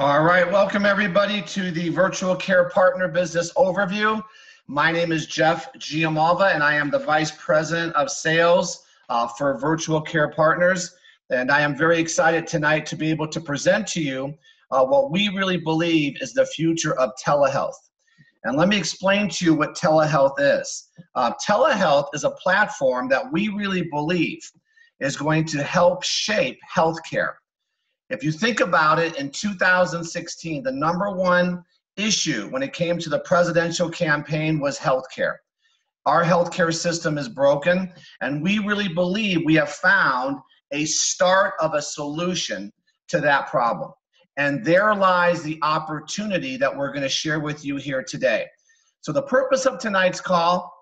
All right, welcome everybody to the Virtual Care Partner Business Overview. My name is Jeff Giammalva, and I am the Vice President of Sales uh, for Virtual Care Partners. And I am very excited tonight to be able to present to you uh, what we really believe is the future of telehealth. And let me explain to you what telehealth is. Uh, telehealth is a platform that we really believe is going to help shape healthcare. If you think about it, in 2016, the number one issue when it came to the presidential campaign was healthcare. Our healthcare system is broken, and we really believe we have found a start of a solution to that problem. And there lies the opportunity that we're going to share with you here today. So, the purpose of tonight's call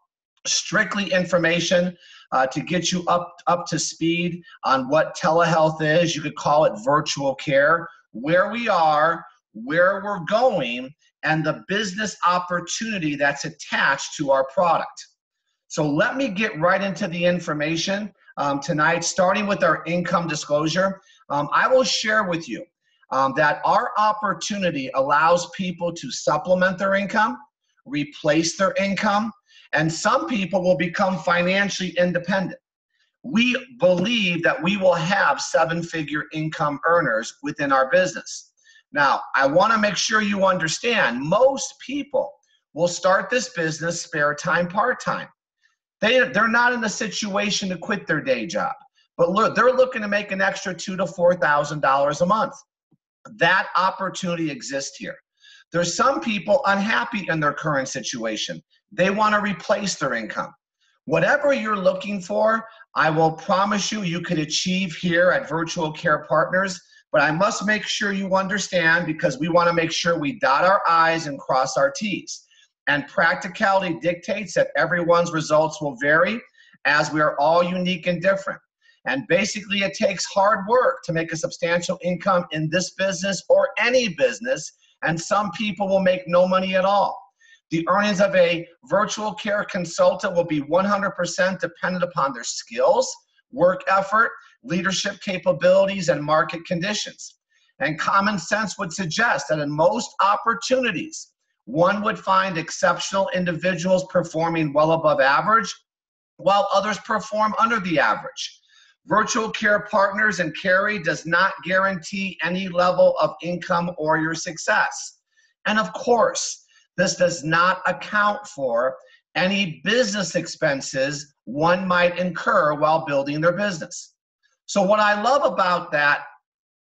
strictly information uh, to get you up up to speed on what telehealth is. You could call it virtual care, where we are, where we're going, and the business opportunity that's attached to our product. So let me get right into the information um, tonight, starting with our income disclosure. Um, I will share with you um, that our opportunity allows people to supplement their income, replace their income, and some people will become financially independent. We believe that we will have seven figure income earners within our business. Now, I want to make sure you understand most people will start this business spare time, part time. They, they're not in a situation to quit their day job, but look, they're looking to make an extra two to four thousand dollars a month. That opportunity exists here. There's some people unhappy in their current situation. They want to replace their income. Whatever you're looking for, I will promise you you could achieve here at Virtual Care Partners. But I must make sure you understand because we want to make sure we dot our I's and cross our T's. And practicality dictates that everyone's results will vary as we are all unique and different. And basically, it takes hard work to make a substantial income in this business or any business. And some people will make no money at all. The earnings of a virtual care consultant will be 100% dependent upon their skills, work effort, leadership capabilities, and market conditions. And common sense would suggest that in most opportunities, one would find exceptional individuals performing well above average, while others perform under the average. Virtual care partners and Carie does not guarantee any level of income or your success. And of course, this does not account for any business expenses one might incur while building their business. So, what I love about that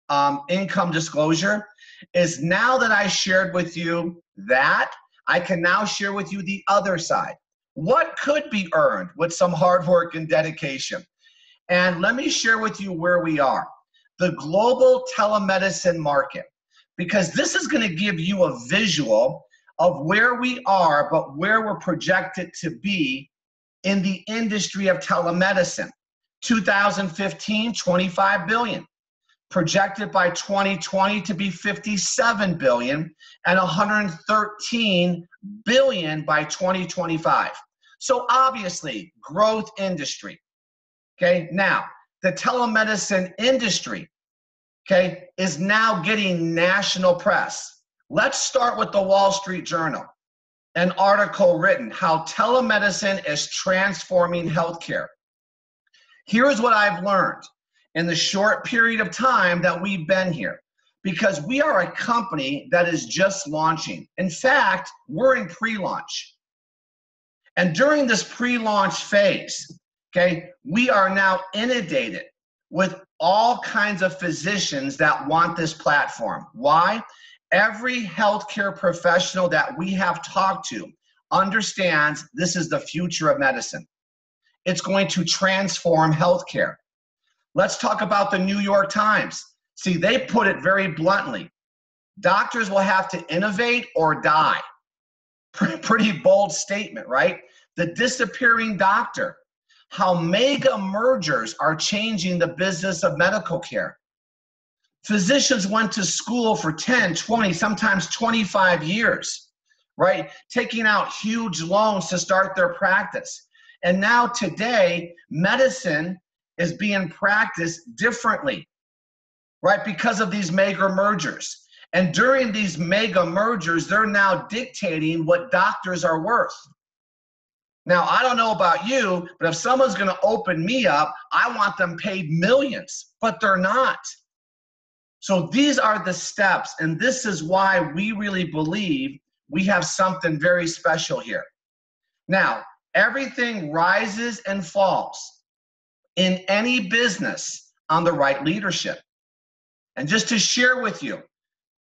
um, income disclosure is now that I shared with you that, I can now share with you the other side. What could be earned with some hard work and dedication? And let me share with you where we are the global telemedicine market, because this is going to give you a visual of where we are, but where we're projected to be in the industry of telemedicine. 2015, 25 billion. Projected by 2020 to be 57 billion and 113 billion by 2025. So obviously, growth industry. Okay, now the telemedicine industry, okay, is now getting national press. Let's start with the Wall Street Journal, an article written How Telemedicine is Transforming Healthcare. Here's what I've learned in the short period of time that we've been here because we are a company that is just launching. In fact, we're in pre launch. And during this pre launch phase, okay, we are now inundated with all kinds of physicians that want this platform. Why? Every healthcare professional that we have talked to understands this is the future of medicine. It's going to transform healthcare. Let's talk about the New York Times. See, they put it very bluntly doctors will have to innovate or die. Pretty bold statement, right? The disappearing doctor. How mega mergers are changing the business of medical care. Physicians went to school for 10, 20, sometimes 25 years, right? Taking out huge loans to start their practice. And now today, medicine is being practiced differently, right? Because of these mega mergers. And during these mega mergers, they're now dictating what doctors are worth. Now, I don't know about you, but if someone's going to open me up, I want them paid millions, but they're not. So these are the steps, and this is why we really believe we have something very special here. Now, everything rises and falls in any business on the right leadership. And just to share with you,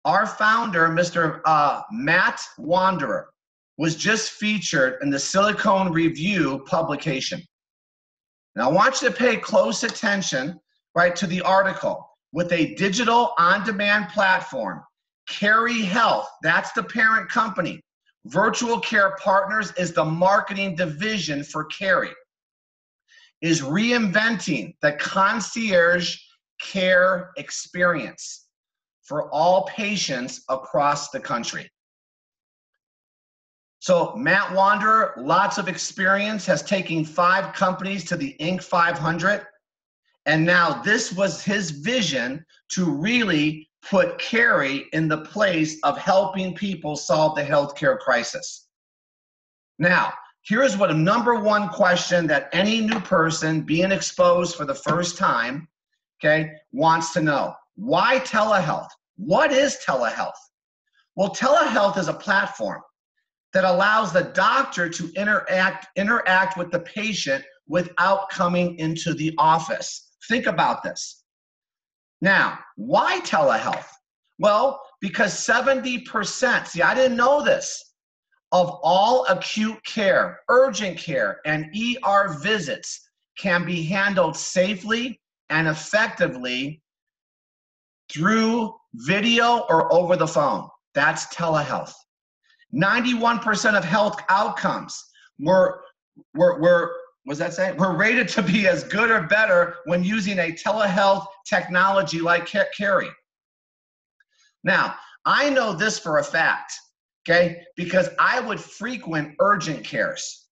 our founder, Mr. Uh, Matt Wanderer, was just featured in the Silicon Review publication. Now, I want you to pay close attention, right, to the article. With a digital on demand platform, Carie Health, that's the parent company. Virtual Care Partners is the marketing division for Carie, is reinventing the concierge care experience for all patients across the country. So Matt Wanderer, lots of experience, has taken five companies to the Inc. 500. And now this was his vision to really put Carie in the place of helping people solve the healthcare crisis. Now, here's what a number one question that any new person being exposed for the first time, okay, wants to know. Why telehealth? What is telehealth? Well, telehealth is a platform that allows the doctor to interact interact with the patient without coming into the office. Think about this. Now, why telehealth? Well, because 70%, see, I didn't know this, of all acute care, urgent care, and ER visits can be handled safely and effectively through video or over the phone. That's telehealth. 91% of health outcomes were, were, were was that saying? We're rated to be as good or better when using a telehealth technology like Carie. Now, I know this for a fact, okay, because I would frequent urgent cares.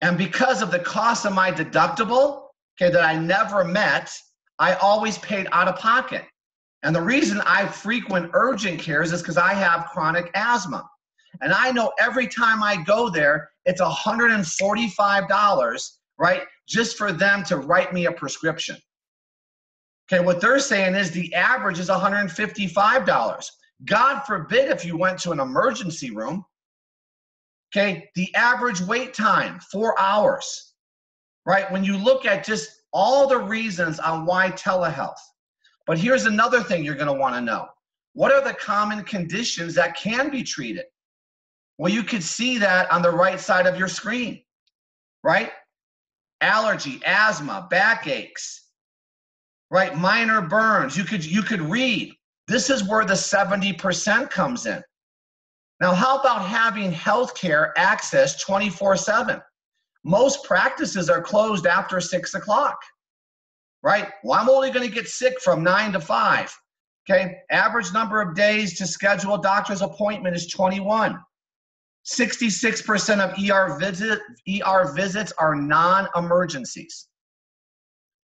And because of the cost of my deductible, okay, that I never met, I always paid out of pocket. And the reason I frequent urgent cares is because I have chronic asthma. And I know every time I go there, it's $145, right? Just for them to write me a prescription. Okay, what they're saying is the average is $155. God forbid if you went to an emergency room. Okay, the average wait time, four hours, right? When you look at just all the reasons on why telehealth. But here's another thing you're going to want to know. What are the common conditions that can be treated? Well, you could see that on the right side of your screen, right? Allergy, asthma, backaches, right? Minor burns. You could you could read. This is where the 70% comes in. Now, how about having healthcare access 24-7? Most practices are closed after six o'clock, right? Well, I'm only going to get sick from nine to five. Okay, average number of days to schedule a doctor's appointment is 21. 66% of ER, visit, ER visits are non emergencies.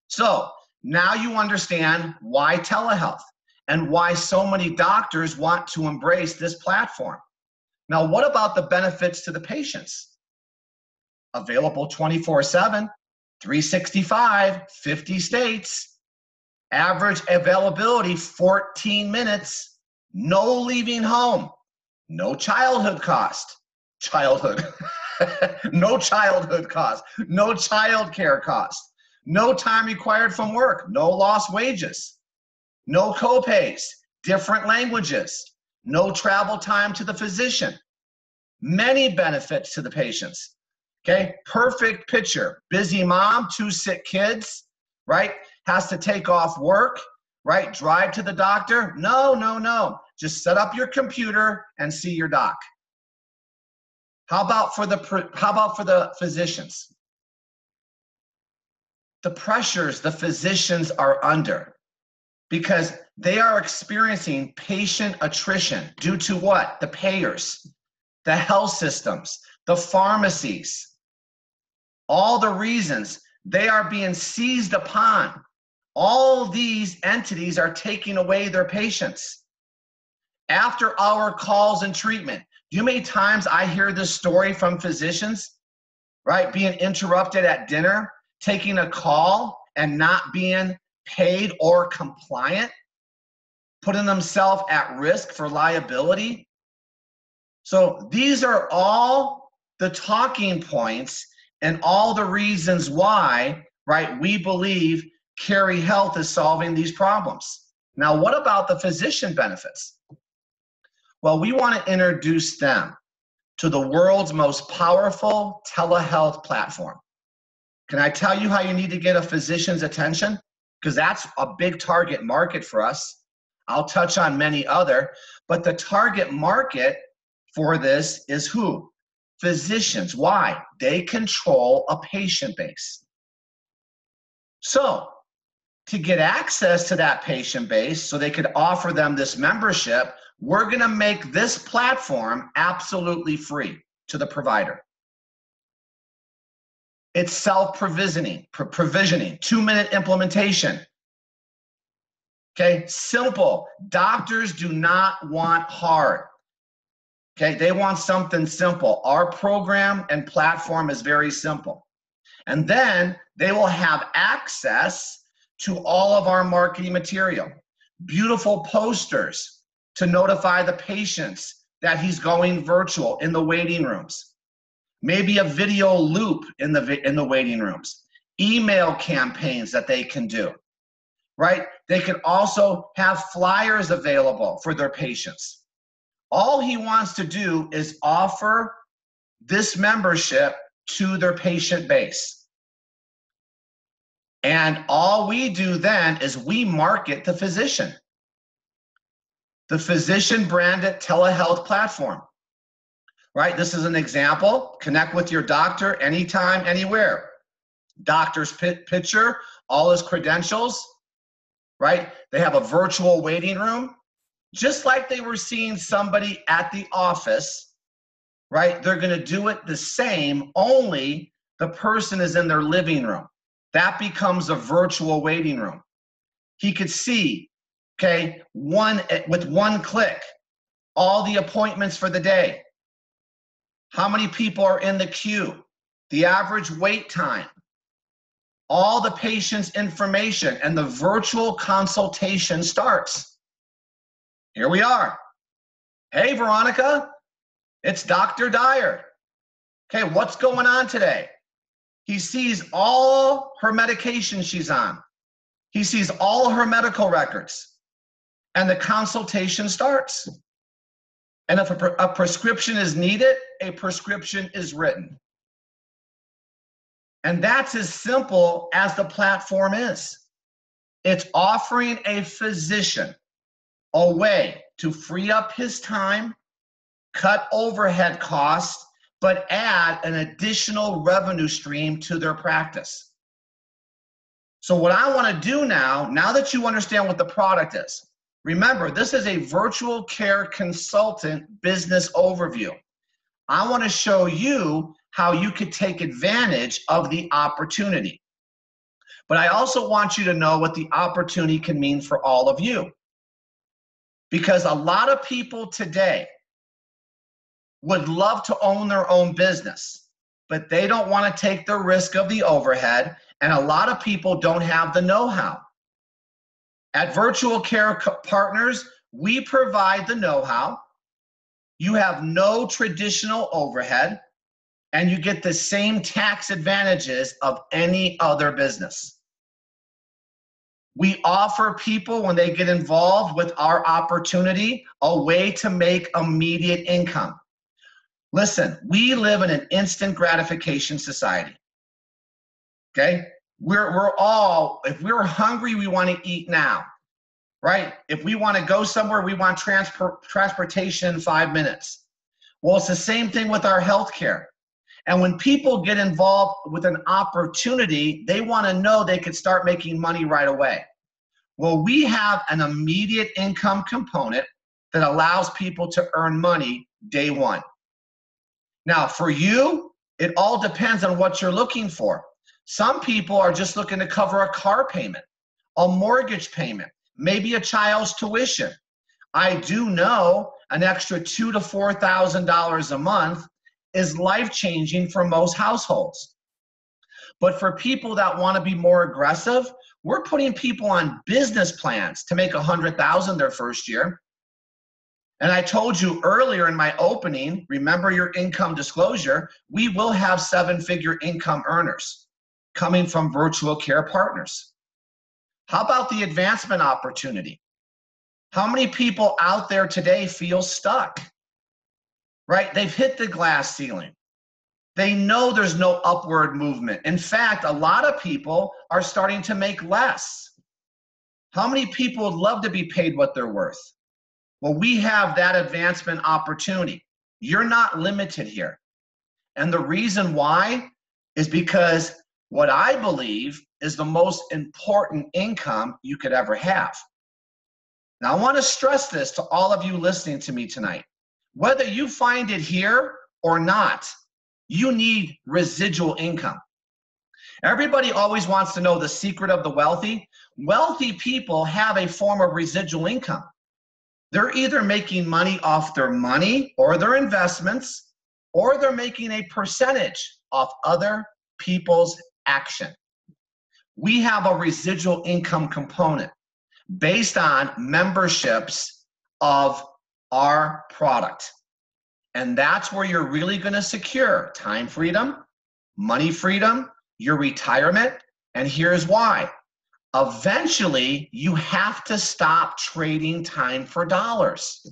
So now you understand why telehealth and why so many doctors want to embrace this platform. Now, what about the benefits to the patients? Available 24 7, 365, 50 states, average availability 14 minutes, no leaving home, no childhood cost childhood. no childhood cost, no child care cost, no time required from work, no lost wages, no copays, different languages, no travel time to the physician. Many benefits to the patients. Okay, perfect picture. Busy mom, two sick kids, right? Has to take off work, right? Drive to the doctor. No, no, no. Just set up your computer and see your doc. How about for the how about for the physicians? The pressures the physicians are under because they are experiencing patient attrition due to what? The payers, the health systems, the pharmacies. All the reasons they are being seized upon. All these entities are taking away their patients. after hour calls and treatment. Do you know many times I hear this story from physicians, right? Being interrupted at dinner, taking a call and not being paid or compliant, putting themselves at risk for liability. So these are all the talking points and all the reasons why, right, we believe Carie Health is solving these problems. Now, what about the physician benefits? Well, we want to introduce them to the world's most powerful telehealth platform. Can I tell you how you need to get a physician's attention? Because that's a big target market for us. I'll touch on many other, but the target market for this is who? Physicians. Why? They control a patient base. So, to get access to that patient base so they could offer them this membership, we're going to make this platform absolutely free to the provider. It's self-provisioning, provisioning, two-minute implementation. Okay, simple. Doctors do not want hard. Okay, they want something simple. Our program and platform is very simple. And then they will have access to all of our marketing material, beautiful posters to notify the patients that he's going virtual in the waiting rooms, maybe a video loop in the, in the waiting rooms, email campaigns that they can do, right? They can also have flyers available for their patients. All he wants to do is offer this membership to their patient base. And all we do then is we market the physician, the physician branded telehealth platform. Right? This is an example. Connect with your doctor anytime, anywhere. Doctor's picture, all his credentials, right? They have a virtual waiting room, just like they were seeing somebody at the office, right? They're going to do it the same, only the person is in their living room. That becomes a virtual waiting room. He could see, okay, one eh, with one click, all the appointments for the day, how many people are in the queue, the average wait time, all the patient's information, and the virtual consultation starts. Here we are. Hey, Veronica, it's Dr. Dyer. Okay, what's going on today? He sees all her medication she's on. He sees all her medical records. And the consultation starts. And if a, pre a prescription is needed, a prescription is written. And that's as simple as the platform is. It's offering a physician a way to free up his time, cut overhead costs, but add an additional revenue stream to their practice. So what I want to do now, now that you understand what the product is, remember this is a virtual care consultant business overview. I want to show you how you could take advantage of the opportunity. But I also want you to know what the opportunity can mean for all of you. Because a lot of people today would love to own their own business, but they don't want to take the risk of the overhead, and a lot of people don't have the know how. At Virtual Care Partners, we provide the know how. You have no traditional overhead, and you get the same tax advantages of any other business. We offer people, when they get involved with our opportunity, a way to make immediate income. Listen, we live in an instant gratification society. Okay? We're, we're all, if we're hungry, we want to eat now, right? If we want to go somewhere, we want transport, transportation in five minutes. Well, it's the same thing with our healthcare. And when people get involved with an opportunity, they want to know they could start making money right away. Well, we have an immediate income component that allows people to earn money day one. Now, for you, it all depends on what you're looking for. Some people are just looking to cover a car payment, a mortgage payment, maybe a child's tuition. I do know an extra two to four thousand dollars a month is life changing for most households. But for people that want to be more aggressive, we're putting people on business plans to make a hundred thousand their first year. And I told you earlier in my opening, remember your income disclosure, we will have seven figure income earners coming from virtual care partners. How about the advancement opportunity? How many people out there today feel stuck? Right? They've hit the glass ceiling. They know there's no upward movement. In fact, a lot of people are starting to make less. How many people would love to be paid what they're worth? Well, we have that advancement opportunity. You're not limited here. And the reason why is because what I believe is the most important income you could ever have. Now, I want to stress this to all of you listening to me tonight. Whether you find it here or not, you need residual income. Everybody always wants to know the secret of the wealthy. Wealthy people have a form of residual income. They're either making money off their money or their investments, or they're making a percentage off other people's action. We have a residual income component based on memberships of our product. And that's where you're really going to secure time freedom, money freedom, your retirement. And here's why. Eventually, you have to stop trading time for dollars.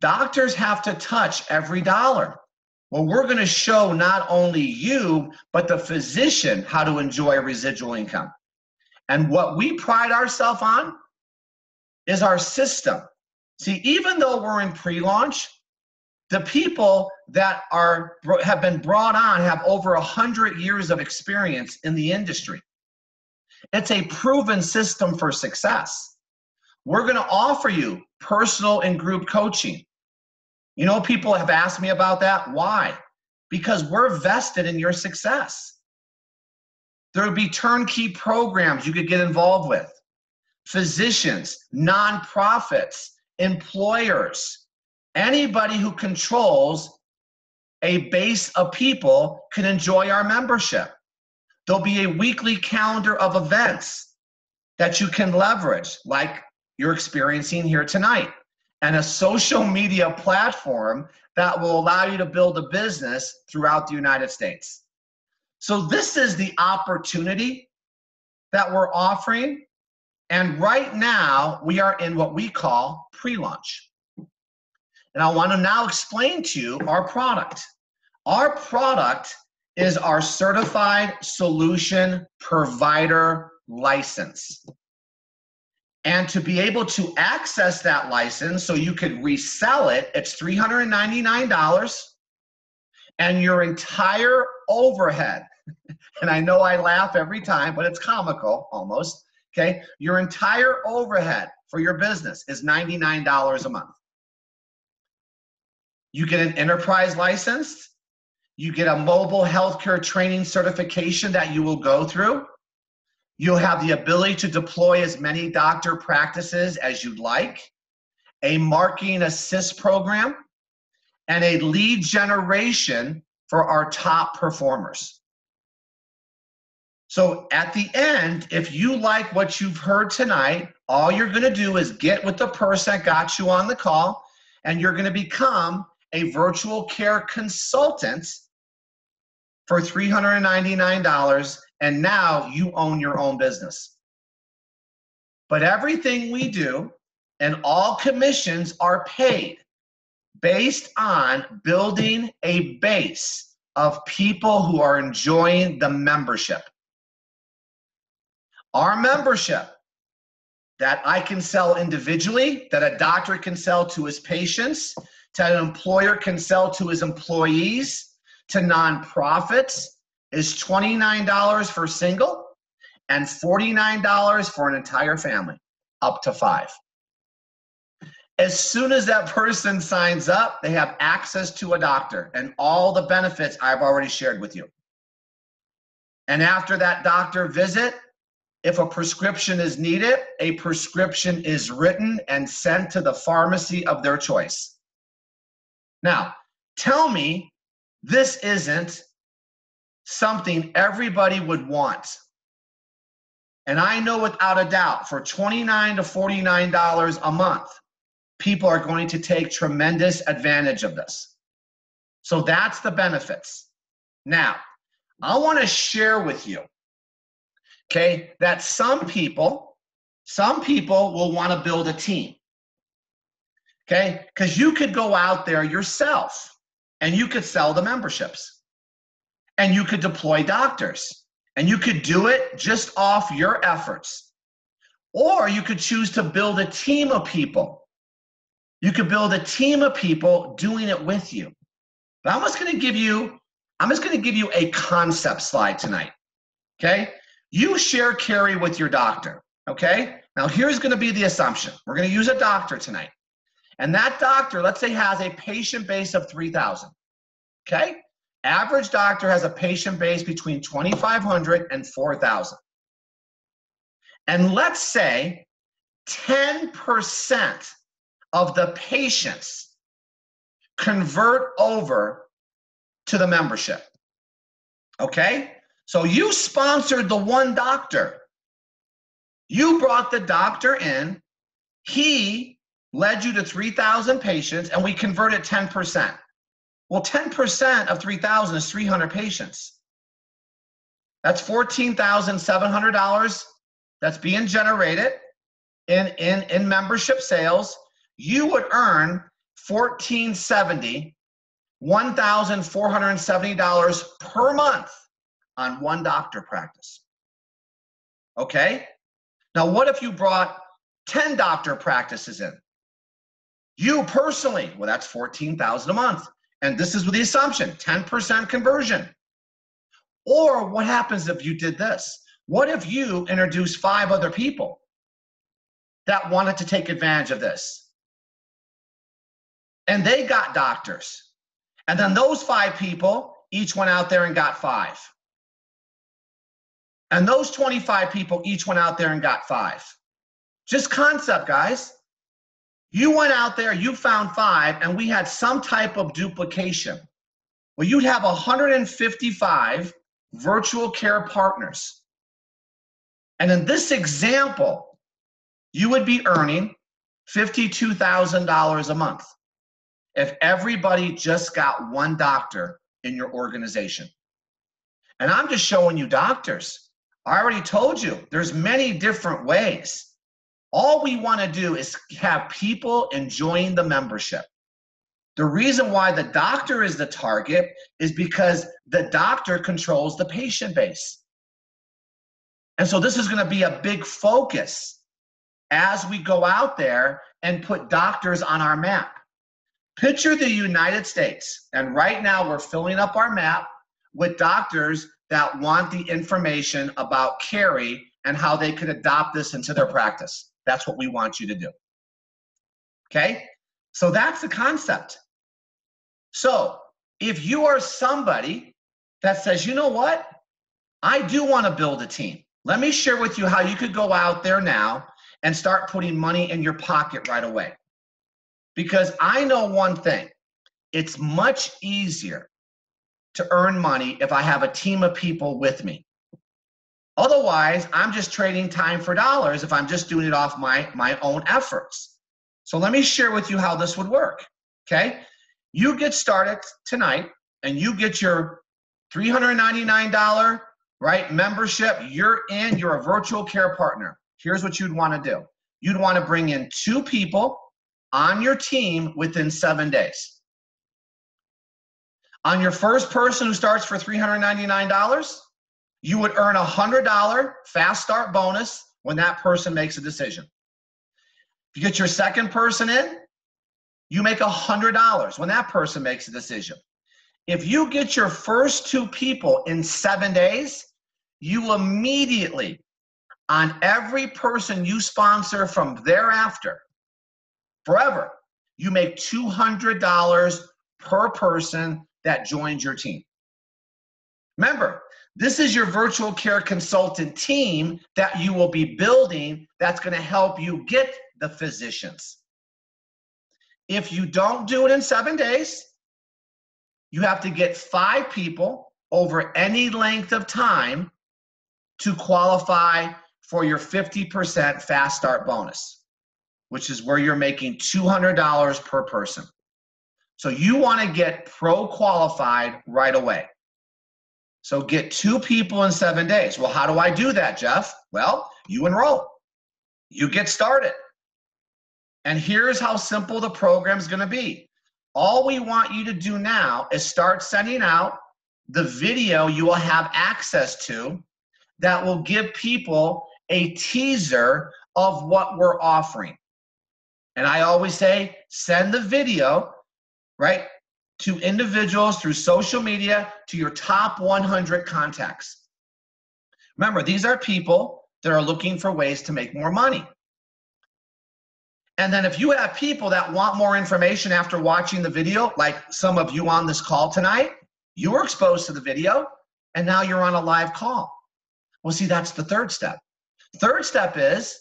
Doctors have to touch every dollar. Well, we're going to show not only you, but the physician how to enjoy residual income. And what we pride ourselves on is our system. See, even though we're in pre-launch, the people that are have been brought on have over a hundred years of experience in the industry. It's a proven system for success. We're going to offer you personal and group coaching. You know, people have asked me about that. Why? Because we're vested in your success. There would be turnkey programs you could get involved with, physicians, nonprofits, employers, anybody who controls a base of people can enjoy our membership. There'll be a weekly calendar of events that you can leverage, like you're experiencing here tonight and a social media platform that will allow you to build a business throughout the United States. So, this is the opportunity that we're offering. And right now, we are in what we call pre launch. And I want to now explain to you our product. Our product is our certified solution provider license. And to be able to access that license so you could resell it, it's $399 and your entire overhead. And I know I laugh every time, but it's comical almost. Okay. Your entire overhead for your business is $99 a month. You get an enterprise license, you get a mobile healthcare training certification that you will go through. You'll have the ability to deploy as many doctor practices as you'd like, a marketing assist program, and a lead generation for our top performers. So at the end, if you like what you've heard tonight, all you're going to do is get with the person that got you on the call, and you're going to become a virtual care consultant for $399 and now you own your own business. But everything we do and all commissions are paid based on building a base of people who are enjoying the membership. Our membership that I can sell individually, that a doctor can sell to his patients, that an employer can sell to his employees, to nonprofits, is $29 for single and $49 for an entire family, up to five. As soon as that person signs up, they have access to a doctor and all the benefits I've already shared with you. And after that doctor visit, If a prescription is needed, a prescription is written and sent to the pharmacy of their choice. Now, tell me this isn't something everybody would want. And I know without a doubt for 29 to $49 a month, people are going to take tremendous advantage of this. So that's the benefits. Now, I want to share with you, okay, that some people, some people will want to build a team. Okay, because you could go out there yourself and you could sell the memberships and you could deploy doctors and you could do it just off your efforts. Or you could choose to build a team of people. You could build a team of people doing it with you. But I'm just going to give you I'm just going to give you a concept slide tonight. Okay? You share Carie with your doctor. Okay? Now here's going to be the assumption. We're going to use a doctor tonight. And that doctor, let's say, has a patient base of 3,000. Okay? Average doctor has a patient base between 2,500 and 4,000. And let's say 10% of the patients convert over to the membership. Okay? So you sponsored the one doctor. You brought the doctor in. He led you to 3,000 patients, and we converted 10%. Well, 10% of 3,000 is 300 patients. That's $14,700 that's being generated in, in, in membership sales. You would earn 1470 $1,470 per month on one doctor practice. Okay? Now, what if you brought 10 doctor practices in? You personally, well, that's 14,000 a month. And this is with the assumption 10% conversion. Or what happens if you did this? What if you introduce five other people that wanted to take advantage of this? And they got doctors and then those five people each went out there and got five. And those 25 people each went out there and got five. Just concept, guys. You went out there, you found five, and we had some type of duplication. Well, you'd have 155 virtual care partners. And in this example, you would be earning $52,000 a month if everybody just got one doctor in your organization. And I'm just showing you doctors. I already told you there's many different ways. All we want to do is have people enjoying the membership. The reason why the doctor is the target is because the doctor controls the patient base. And so this is going to be a big focus as we go out there and put doctors on our map. Picture the United States, and right now we're filling up our map with doctors that want the information about Carie and how they could adopt this into their practice. That's what we want you to do. Okay? So that's the concept. So if you are somebody that says, you know what? I do want to build a team. Let me share with you how you could go out there now and start putting money in your pocket right away. Because I know one thing it's much easier to earn money if I have a team of people with me. Otherwise, I'm just trading time for dollars if I'm just doing it off my, my own efforts. So let me share with you how this would work. Okay. You get started tonight and you get your $399 right membership. You're in, you're a virtual care partner. Here's what you'd want to do. You'd want to bring in two people on your team within seven days. On your first person who starts for $399, you would earn a $100 fast start bonus when that person makes a decision. If you get your second person in, you make a $100 when that person makes a decision. If you get your first two people in seven days, you immediately, on every person you sponsor from thereafter, forever. You make $200 per person that joins your team. Remember, This is your virtual care consultant team that you will be building that's going to help you get the physicians. If you don't do it in seven days, you have to get five people over any length of time to qualify for your 50% fast start bonus, which is where you're making $200 per person. So you want to get pro qualified right away. So get two people in seven days. Well, how do I do that, Jeff? Well, you enroll, you get started. And here's how simple the program is going to be. All we want you to do now is start sending out the video you will have access to that will give people a teaser of what we're offering. And I always say, send the video, right, to individuals through social media to your top 100 contacts. Remember, these are people that are looking for ways to make more money. And then if you have people that want more information after watching the video, like some of you on this call tonight, you were exposed to the video and now you're on a live call. Well, see, that's the third step. Third step is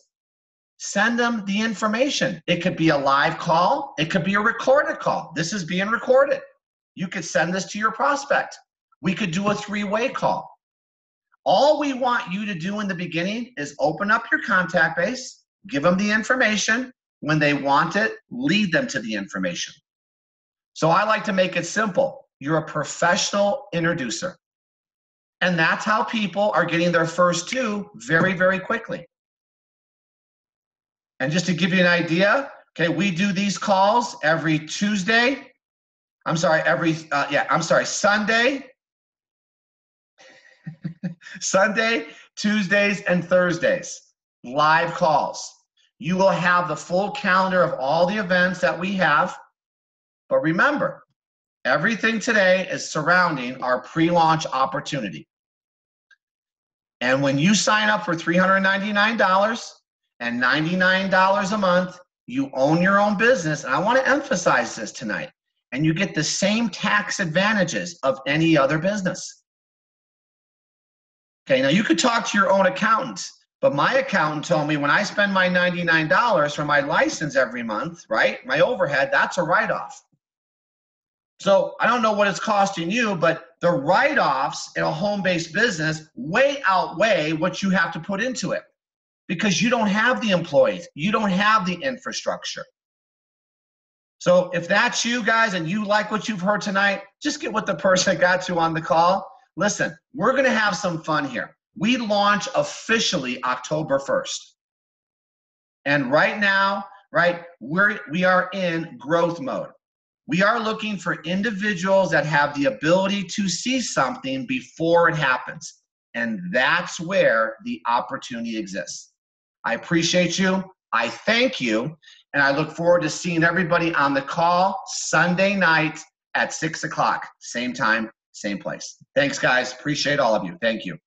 send them the information. It could be a live call, it could be a recorded call. This is being recorded. You could send this to your prospect. We could do a three way call. All we want you to do in the beginning is open up your contact base, give them the information. When they want it, lead them to the information. So I like to make it simple. You're a professional introducer. And that's how people are getting their first two very, very quickly. And just to give you an idea, okay, we do these calls every Tuesday. I'm sorry, every, uh, yeah, I'm sorry, Sunday, Sunday, Tuesdays, and Thursdays, live calls. You will have the full calendar of all the events that we have. But remember, everything today is surrounding our pre launch opportunity. And when you sign up for $399 and $99 a month, you own your own business. And I want to emphasize this tonight. And you get the same tax advantages of any other business. Okay, now you could talk to your own accountant, but my accountant told me when I spend my $99 for my license every month, right? My overhead, that's a write off. So I don't know what it's costing you, but the write offs in a home based business way outweigh what you have to put into it because you don't have the employees, you don't have the infrastructure. So if that's you guys and you like what you've heard tonight, just get what the person that got you on the call. Listen, we're going to have some fun here. We launch officially October 1st. And right now, right, we're we are in growth mode. We are looking for individuals that have the ability to see something before it happens. And that's where the opportunity exists. I appreciate you. I thank you. And I look forward to seeing everybody on the call Sunday night at six o'clock, same time, same place. Thanks, guys. Appreciate all of you. Thank you.